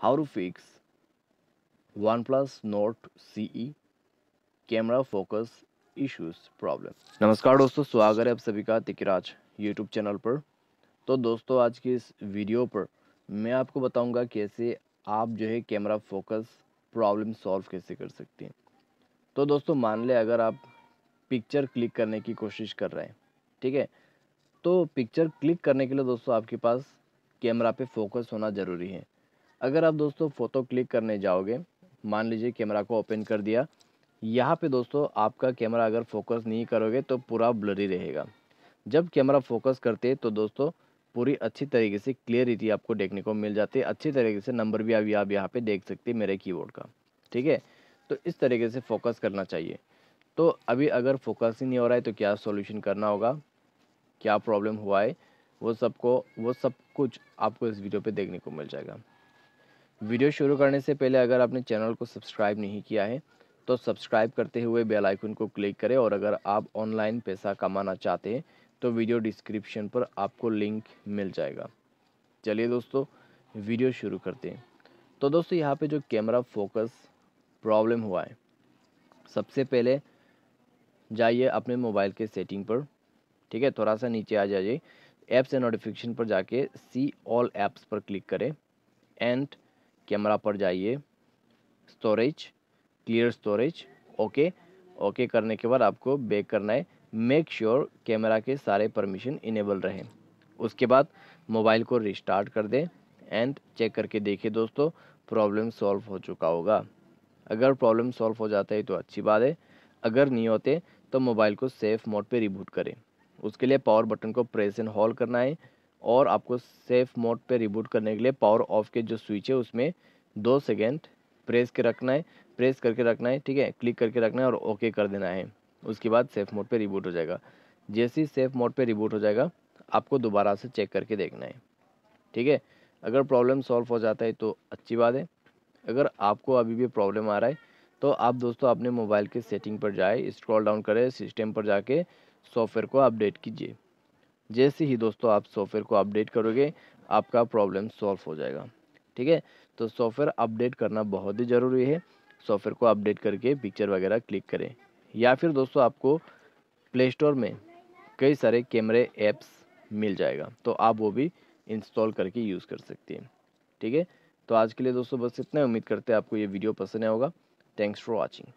how to fix OnePlus Note CE camera focus issues problem नमस्कार दोस्तों, स्वागत है आप सभी का तिकराज यूट्यूब चैनल पर। तो दोस्तों, आज की इस वीडियो पर मैं आपको बताऊँगा कैसे आप जो है कैमरा फोकस प्रॉब्लम सॉल्व कैसे कर सकते हैं। तो दोस्तों, मान ले अगर आप पिक्चर क्लिक करने की कोशिश कर रहे हैं, ठीक है? तो पिक्चर क्लिक करने के लिए दोस्तों, आपके पास कैमरा पे फोकस होना ज़रूरी है। अगर आप दोस्तों फ़ोटो क्लिक करने जाओगे, मान लीजिए कैमरा को ओपन कर दिया, यहाँ पे दोस्तों आपका कैमरा अगर फोकस नहीं करोगे तो पूरा ब्लरी रहेगा। जब कैमरा फोकस करते तो दोस्तों पूरी अच्छी तरीके से क्लियरिटी आपको देखने को मिल जाती है अच्छी तरीके से नंबर भी अभी आप यहाँ पे देख सकते मेरे कीबोर्ड का, ठीक है? तो इस तरीके से फोकस करना चाहिए। तो अभी अगर फोकस ही नहीं हो रहा है तो क्या सॉल्यूशन करना होगा? क्या प्रॉब्लम हुआ है? वो सबको, वो सब कुछ आपको इस वीडियो पे देखने को मिल जाएगा। वीडियो शुरू करने से पहले अगर आपने चैनल को सब्सक्राइब नहीं किया है तो सब्सक्राइब करते हुए बेल आइकन को क्लिक करें और अगर आप ऑनलाइन पैसा कमाना चाहते हैं तो वीडियो डिस्क्रिप्शन पर आपको लिंक मिल जाएगा। चलिए दोस्तों, वीडियो शुरू करते हैं। तो दोस्तों, यहाँ पे जो कैमरा फोकस प्रॉब्लम हुआ है, सबसे पहले जाइए अपने मोबाइल के सेटिंग पर, ठीक है? थोड़ा सा नीचे आ जाइए, ऐप्स एंड नोटिफिकेशन पर जाके सी ऑल ऐप्स पर क्लिक करें, एंड कैमरा पर जाइए। Storage clear storage okay okay करने के बाद आपको बैक करना है। मेक श्योर कैमरा के सारे परमिशन इनेबल रहें। उसके बाद मोबाइल को रिस्टार्ट कर दें एंड चेक करके देखिए दोस्तों प्रॉब्लम सॉल्व हो चुका होगा। अगर प्रॉब्लम सॉल्व हो जाता है तो अच्छी बात है। अगर नहीं होते तो मोबाइल को सेफ़ मोड पे रिबूट करें। उसके लिए पावर बटन को प्रेस एंड हॉल करना है। और आपको सेफ़ मोड पे रिबूट करने के लिए पावर ऑफ़ के जो स्विच है, उसमें दो सेकेंड प्रेस के रखना है प्रेस करके रखना है, ठीक है? क्लिक करके रखना है और ओके कर देना है। उसके बाद सेफ़ मोड पे रिबूट हो जाएगा। जैसे ही सेफ़ मोड पे रिबूट हो जाएगा, आपको दोबारा से चेक करके देखना है। ठीक है? अगर प्रॉब्लम सॉल्व हो जाता है तो अच्छी बात है। अगर आपको अभी भी प्रॉब्लम आ रहा है तो आप दोस्तों अपने मोबाइल के सेटिंग पर जाए स्क्रॉल डाउन करें सिस्टम पर जाके सॉफ्टवेयर को अपडेट कीजिए। जैसे ही दोस्तों आप सॉफ्टवेयर को अपडेट करोगे, आपका प्रॉब्लम सॉल्व हो जाएगा। ठीक है? तो सॉफ्टवेयर अपडेट करना बहुत ही ज़रूरी है। सॉफ्टवेयर को अपडेट करके पिक्चर वगैरह क्लिक करें। या फिर दोस्तों आपको प्ले स्टोर में कई सारे कैमरे ऐप्स मिल जाएगा तो आप वो भी इंस्टॉल करके यूज़ कर सकते हैं। ठीक है? तो आज के लिए दोस्तों बस इतना उम्मीद करते हैं आपको ये वीडियो पसंद आया होगा। Thanks for watching.